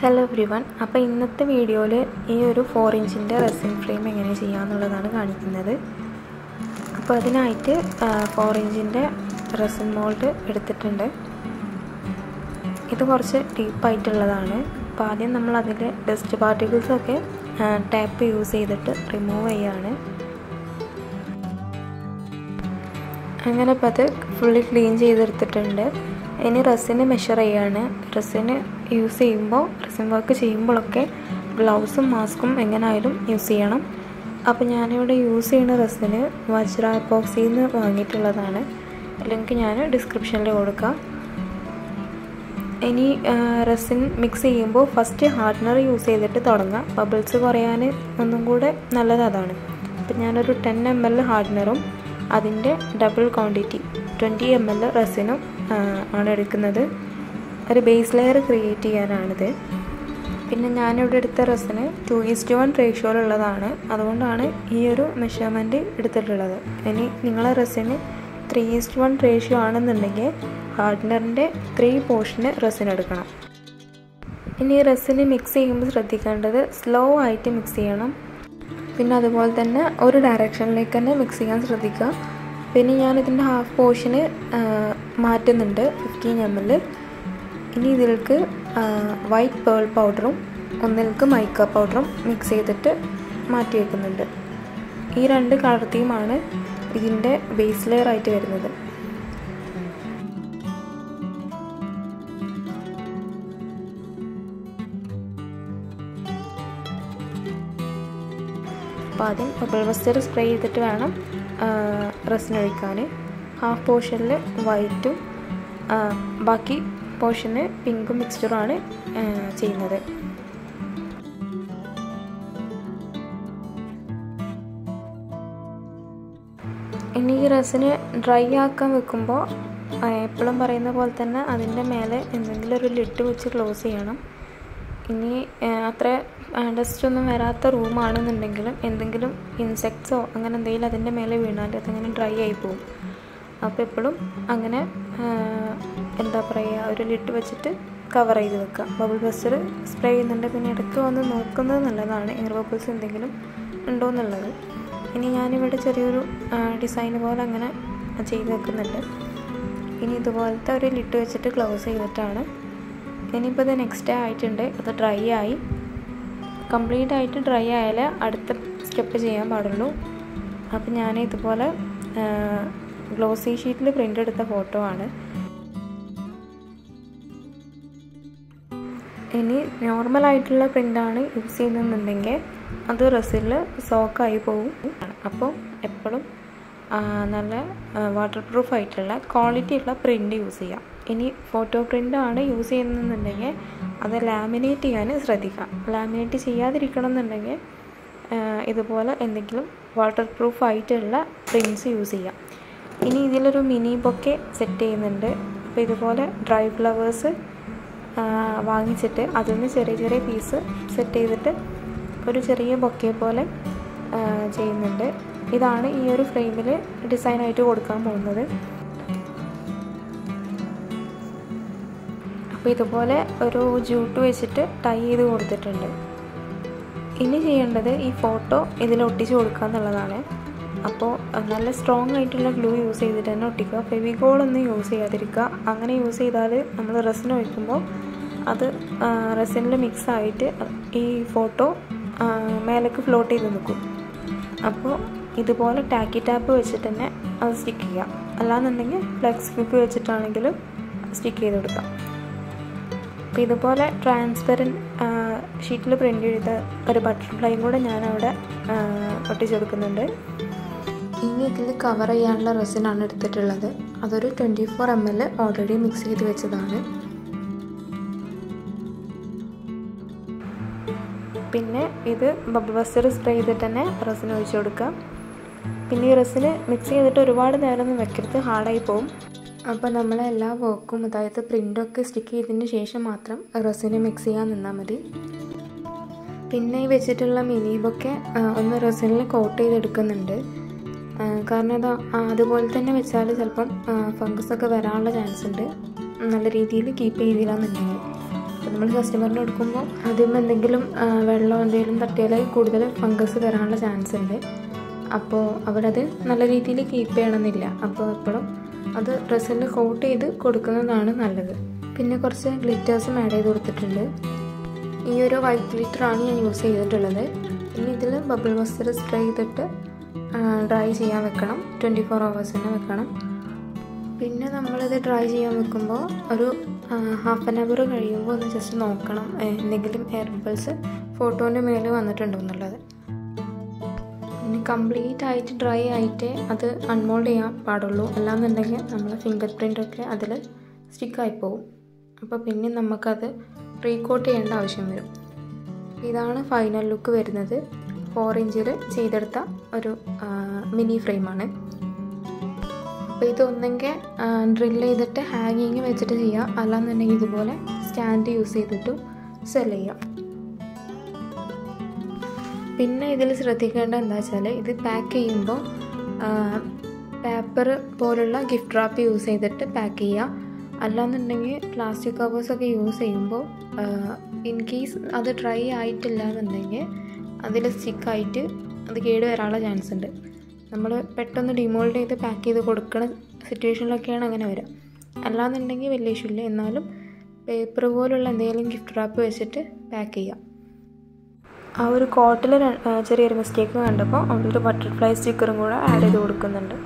Hello every one അപ്പോൾ ഇന്നത്തെ വീഡിയോയിൽ ഈ ഒരു ഫോർ ഇഞ്ചിന്റെ റെസിൻ ഫ്രെയിം എങ്ങനെ ചെയ്യാമെന്നുള്ളതാണ് കാണിക്കുന്നത്. അപ്പോൾ അതിനായിട്ട് ഫോർ ഇഞ്ചിന്റെ റെസിൻ മോൾഡ് എടുത്തിട്ടുണ്ട്. ഇത് കുറച്ച് ഡീപ്പായിട്ടുള്ളതാണ് അപ്പോൾ ആദ്യം നമ്മൾ ഡസ്റ്റ് പാർട്ടിക്കിൾസൊക്കെ ടാപ്പ് യൂസ് ചെയ്തിട്ട് റിമൂവ് ചെയ്യാണ്. അങ്ങനെ അപ്പോൾ അത് ഫുള്ളി ക്ലീൻ ചെയ്തെടുത്തിട്ടുണ്ട്. ഇനി റെസിന് മെഷർ ചെയ്യാണ്. റെസിന് യൂസ് ചെയ്യുമ്പോൾ റെസിൻ വർക്ക് ചെയ്യുമ്പോഴൊക്കെ ഗ്ലൗസും മാസ്കും എങ്ങനെയായാലും യൂസ് ചെയ്യണം. അപ്പോൾ ഞാനിവിടെ യൂസ് ചെയ്യുന്ന റെസിന് വജ്ര എപ്പോക്സിയിൽ നിന്ന് വാങ്ങിയിട്ടുള്ളതാണ്. ലിങ്ക് ഞാൻ ഡിസ്ക്രിപ്ഷനിൽ കൊടുക്കാം. ഇനി റെസിൻ മിക്സ് ചെയ്യുമ്പോൾ ഫസ്റ്റ് ഹാർഡ്നർ യൂസ് ചെയ്തിട്ട് തുടങ്ങാം. ബബിൾസ് കുറയാൻ ഒന്നും കൂടെ നല്ലത് അതാണ്. അപ്പം ഞാനൊരു ടെൻ എം എൽ ഹാർഡ്നറും അതിന്റെ double quantity twenty M L റസിനും ആണ് എടുക്കുന്നത്. ഒരു ബേസ് ലെയർ ക്രിയേറ്റ് ചെയ്യാനാണിത്. പിന്നെ ഞാനിവിടെ എടുത്ത resin two is to one റേഷ്യോയിലുള്ളതാണ് അതുകൊണ്ടാണ് ഈ ഒരു മെഷർമെന്റ് എടുത്തിട്ടുള്ളത്. ഇനി നിങ്ങളെ resin three is to one ratio ആണെന്നുണ്ടെങ്കിൽ ഹാർഡ്നറിന്റെ ത്രീ പോർഷന് റെസിൻ എടുക്കണം. ഇനി റസിന് മിക്സ് ചെയ്യുമ്പോൾ ശ്രദ്ധിക്കേണ്ടത് സ്ലോ ആയിട്ട് മിക്സ് ചെയ്യണം. പിന്നെ അതുപോലെ തന്നെ ഒരു ഡയറക്ഷനിലേക്ക് തന്നെ മിക്സ് ചെയ്യാൻ ശ്രദ്ധിക്കുക. പിന്നെ ഞാൻ ഇതിന്റെ ഹാഫ് പോർഷന് മാറ്റുന്നുണ്ട് ഫിഫ്റ്റീൻ എം എൽ ഇനി ഇതിലേക്ക് വൈറ്റ് പേൾ പൗഡറും ഒന്നിലേക്ക് മൈക്ക പൗഡറും മിക്സ് ചെയ്തിട്ട് മാറ്റി വയ്ക്കുന്നുണ്ട് ഈ രണ്ട് കളർ തീമാണ് ഇതിന്റെ ബേസ് ലെയർ ആയിട്ട് വരുന്നത്. അപ്പോൾ ആദ്യം ബബിൾ ബസ്റ്റർ സ്പ്രേ ചെയ്തിട്ട് വേണം റസിന് ഒഴിക്കാൻ ഹാഫ് പോർഷനിൽ വൈറ്റും ബാക്കി പോർഷന് പിങ്കും മിക്സ്ചറുമാണ് ചെയ്യുന്നത്. ഇനി ഈ റസിന് ഡ്രൈ ആക്കാൻ വെക്കുമ്പോൾ എപ്പോഴും പറയുന്ന പോലെ തന്നെ അതിന്റെ മേലെ എന്തെങ്കിലും ഒരു ലിഡ് വെച്ച് ക്ലോസ് ചെയ്യണം. ഇനി അത്ര ഡസ്റ്റ് ഒന്നും വരാത്ത റൂമാണെന്നുണ്ടെങ്കിലും എന്തെങ്കിലും ഇൻസെക്ട്സോ അങ്ങനെ എന്തെങ്കിലും അതിന്റെ മേലെ വീണാൽ അതങ്ങനെ ഡ്രൈ ആയി പോകും. അപ്പോൾ എപ്പോഴും അങ്ങനെ എന്താ പറയുക ഒരു ലിട്ട് വെച്ചിട്ട് കവർ ചെയ്ത് വെക്കുക. ബബിൾ ബസ്റ്റർ സ്പ്രേ ചെയ്യുന്നുണ്ട്. പിന്നെ ഇടയ്ക്ക് വന്ന് നോക്കുന്നത് നല്ലതാണ്. എയർ ബബിൾസ് എന്തെങ്കിലും ഉണ്ടോ എന്നുള്ളത്. ഇനി ഞാനിവിടെ ചെറിയൊരു ഡിസൈൻ പോലെ അങ്ങനെ ചെയ്ത് വെക്കുന്നുണ്ട്. ഇനി ഇതുപോലത്തെ ഒരു ലിട്ട് വെച്ചിട്ട് ക്ലോസ് ചെയ്തിട്ടാണ് ഇനിയിപ്പോൾ ഇത് നെക്സ്റ്റ് ആയിട്ടുണ്ട്. അത് ഡ്രൈ ആയി. കംപ്ലീറ്റ് ആയിട്ട് ഡ്രൈ ആയാലേ അടുത്ത സ്റ്റെപ്പ് ചെയ്യാൻ പാടുള്ളൂ. അപ്പോൾ ഞാൻ ഇതുപോലെ ഗ്ലോസി ഷീറ്റിൽ പ്രിന്റ് എടുത്ത ഫോട്ടോ ആണ്. ഇനി നോർമലായിട്ടുള്ള പ്രിന്റാണ് യൂസ് ചെയ്യുന്നതെന്നുണ്ടെങ്കിൽ അത് റെസിൽ സോക്കായി പോകും അപ്പോൾ എപ്പോഴും നല്ല വാട്ടർ പ്രൂഫ് ആയിട്ടുള്ള ക്വാളിറ്റി ഉള്ള പ്രിന്റ് യൂസ് ചെയ്യാം. ഇനി ഫോട്ടോ പ്രിന്റാണ് യൂസ് ചെയ്യുന്നതെന്നുണ്ടെങ്കിൽ അത് ലാമിനേറ്റ് ചെയ്യാൻ ശ്രദ്ധിക്കാം ലാമിനേറ്റ് ചെയ്യാതിരിക്കണം എന്നുണ്ടെങ്കിൽ ഇതുപോലെ എന്തെങ്കിലും വാട്ടർ പ്രൂഫ് ആയിട്ടുള്ള പ്രിൻസ് യൂസ് ചെയ്യാം. ഇനി ഇതിലൊരു മിനി ബൊക്കെ സെറ്റ് ചെയ്യുന്നുണ്ട്. അപ്പോൾ ഇതുപോലെ ഡ്രൈ ഫ്ലവേഴ്സ് വാങ്ങിച്ചിട്ട് അതിൽ നിന്ന് ചെറിയ ചെറിയ പീസ് സെറ്റ് ചെയ്തിട്ട് ഒരു ചെറിയ ബൊക്കെ പോലെ ചെയ്യുന്നുണ്ട്. ഇതാണ് ഈ ഒരു ഫ്രെയിമിൽ ഡിസൈനായിട്ട് കൊടുക്കാൻ പോകുന്നത്. അപ്പോൾ ഇതുപോലെ ഒരു ജ്യൂട്ട് വെച്ചിട്ട് ടൈ ചെയ്ത് കൊടുത്തിട്ടുണ്ട്. ഇനി ചെയ്യേണ്ടത് ഈ ഫോട്ടോ ഇതിൽ ഒട്ടിച്ച് കൊടുക്കുക എന്നുള്ളതാണ്. അപ്പോൾ നല്ല സ്ട്രോങ് ആയിട്ടുള്ള ഗ്ലൂ യൂസ് ചെയ്തിട്ട് തന്നെ ഒട്ടിക്കുക. ഫെവിഗോളൊന്നും യൂസ് ചെയ്യാതിരിക്കുക. അങ്ങനെ യൂസ് ചെയ്താൽ നമ്മൾ റെസിൻ ഒഴിക്കുമ്പോൾ അത് റെസിനിൽ മിക്സ് ആയിട്ട് ഈ ഫോട്ടോ മേലേക്ക് ഫ്ലോട്ട് ചെയ്ത് നിൽക്കും. അപ്പോൾ ഇതുപോലെ ടാക്കി ടാപ്പ് വെച്ചിട്ട് തന്നെ അത് സ്റ്റിക്ക് ചെയ്യാം അല്ലാന്നുണ്ടെങ്കിൽ ഫ്ലെക്സ് ക്യൂപ്പ് വെച്ചിട്ടാണെങ്കിലും സ്റ്റിക്ക് ചെയ്ത് കൊടുക്കാം. അപ്പോൾ ഇതുപോലെ ട്രാൻസ്പെറന്റ് ഷീറ്റിൽ പ്രിന്റ് ചെയ്ത ഒരു ബട്ടർഫ്ലൈയും കൂടെ ഞാനവിടെ ഒട്ടിച്ചു കൊടുക്കുന്നുണ്ട് ഇനി ഇതിൽ കവർ ചെയ്യാനുള്ള റെസിനാണ് എടുത്തിട്ടുള്ളത്. അതൊരു twenty four M L already mix ചെയ്ത് വെച്ചതാണ്. പിന്നെ ഇത് ബബിൾ ബസ്റ്റർ സ്പ്രേ ചെയ്തിട്ട് തന്നെ റെസിന് ഒഴിച്ചു കൊടുക്കാം പിന്നെ ഈ റെസിന് മിക്സ് ചെയ്തിട്ട് ഒരുപാട് നേരമൊന്നും വെക്കരുത് ഹാർഡായി പോകും അപ്പോൾ നമ്മൾ എല്ലാ വർക്കും അതായത് പ്രിന്റൊക്കെ സ്റ്റിക്ക് ചെയ്തതിന് ശേഷം മാത്രം റെസിന് മിക്സ് ചെയ്യാൻ നിന്നാൽ മതി. പിന്നെ ഈ വെച്ചിട്ടുള്ള മിനിബൊക്കെ ഒന്ന് റെസിനിൽ കോട്ട് ചെയ്തെടുക്കുന്നുണ്ട്. കാരണം അത് അതുപോലെ തന്നെ വെച്ചാൽ ചിലപ്പം ഫംഗസ് ഒക്കെ വരാനുള്ള ചാൻസ് ഉണ്ട്. നല്ല രീതിയിൽ കീപ്പ് ചെയ്തില്ലാന്നുണ്ടെങ്കിൽ അപ്പോൾ നമ്മൾ കസ്റ്റമറിന് കൊടുക്കുമ്പോൾ ആദ്യം എന്തെങ്കിലും വെള്ളം എന്തെങ്കിലും തട്ടിയാൽ കൂടുതൽ ഫംഗസ് വരാനുള്ള ചാൻസ് ഉണ്ട്. അപ്പോൾ അവരത് നല്ല രീതിയിൽ കീപ്പ് ചെയ്യണമെന്നില്ല. അപ്പോൾ എപ്പോഴും അത് ഡ്രസ്സിൽ കോട്ട് ചെയ്ത് കൊടുക്കുന്നതാണ് നല്ലത്. പിന്നെ കുറച്ച് ഗ്ലിറ്റേഴ്സും ആഡ് ചെയ്ത് കൊടുത്തിട്ടുണ്ട്. ഈ ഒരു വൈറ്റ് ഗ്ലിറ്ററാണ് ഞാൻ യൂസ് ചെയ്തിട്ടുള്ളത്. പിന്നെ ഇതിൽ ബബിൾ മസ്റ്റർ സ്പ്രേ ചെയ്തിട്ട് ഡ്രൈ ചെയ്യാൻ വെക്കണം. ട്വന്റി ഫോർ അവേഴ്സ് തന്നെ വെക്കണം. പിന്നെ നമ്മളിത് ഡ്രൈ ചെയ്യാൻ വെക്കുമ്പോൾ ഒരു ഹാഫ് ആൻ അവർ കഴിയുമ്പോൾ ഒന്ന് ജസ്റ്റ് നോക്കണം. എന്തെങ്കിലും എയർ ബബിൾസ് ഫോട്ടോന്റെ മേലെ വന്നിട്ടുണ്ടോ എന്നുള്ളത്. പിന്നെ കംപ്ലീറ്റ് ആയിട്ട് ഡ്രൈ ആയിട്ടേ അത് അൺമോൾഡ് ചെയ്യാൻ പാടുള്ളൂ. അല്ലാന്നുണ്ടെങ്കിൽ നമ്മൾ ഫിംഗർ പ്രിന്റൊക്കെ അതിൽ സ്റ്റിക്കായി പോകും. അപ്പോൾ പിന്നെ നമുക്കത് റീകോട്ട് ചെയ്യേണ്ട ആവശ്യം വരും. ഇതാണ് ഫൈനൽ ലുക്ക് വരുന്നത്. ഫോർ ഇഞ്ചിൽ ചെയ്തെടുത്ത ഒരു മിനി ഫ്രെയിമാണ് അപ്പോൾ ഇതൊന്നെങ്കിൽ ഡ്രിൽ ചെയ്തിട്ട് ഹാങ്ങിങ് വെച്ചിട്ട് ചെയ്യാം. അല്ലാന്നുണ്ടെങ്കിൽ ഇതുപോലെ സ്റ്റാൻഡ് യൂസ് ചെയ്തിട്ടും സെൽ ചെയ്യാം. പിന്നെ ഇതിൽ ശ്രദ്ധിക്കേണ്ട എന്താ വെച്ചാൽ ഇത് പാക്ക് ചെയ്യുമ്പോൾ പേപ്പർ പോലുള്ള ഗിഫ്റ്റ് റാപ്പ് യൂസ് ചെയ്തിട്ട് പാക്ക് ചെയ്യുക അല്ലാന്നുണ്ടെങ്കിൽ പ്ലാസ്റ്റിക് കവേഴ്സൊക്കെ യൂസ് ചെയ്യുമ്പോൾ ഇൻ കേസ് അത് ഡ്രൈ ആയിട്ടില്ല എന്നുണ്ടെങ്കിൽ അതിൽ സ്റ്റിക്കായിട്ട് അത് കേട് വരാനുള്ള ചാൻസ് ഉണ്ട്. നമ്മൾ പെട്ടെന്ന് ഡിമോൾഡ് ചെയ്ത് പാക്ക് ചെയ്ത് കൊടുക്കുന്ന സിറ്റുവേഷനിലൊക്കെയാണ് അങ്ങനെ വരിക അല്ലാന്നുണ്ടെങ്കിൽ വലിയ ഇഷ്യൂ ഇല്ല. എന്നാലും പേപ്പർ പോലുള്ള എന്തെങ്കിലും ഗിഫ്റ്റ് റാപ്പ് വെച്ചിട്ട് പാക്ക് ചെയ്യാം. ആ ഒരു കോട്ടിൽ ചെറിയൊരു മിസ്റ്റേക്ക് കണ്ടപ്പോൾ അവിടെ ഒരു ബട്ടർഫ്ലൈ സ്റ്റിക്കറും കൂടെ ആഡ് ചെയ്ത് കൊടുക്കുന്നുണ്ട്.